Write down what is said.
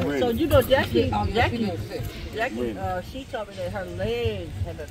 So you know Jackie, Jackie, Jackie, uh, she told me that her legs have been